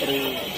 Three.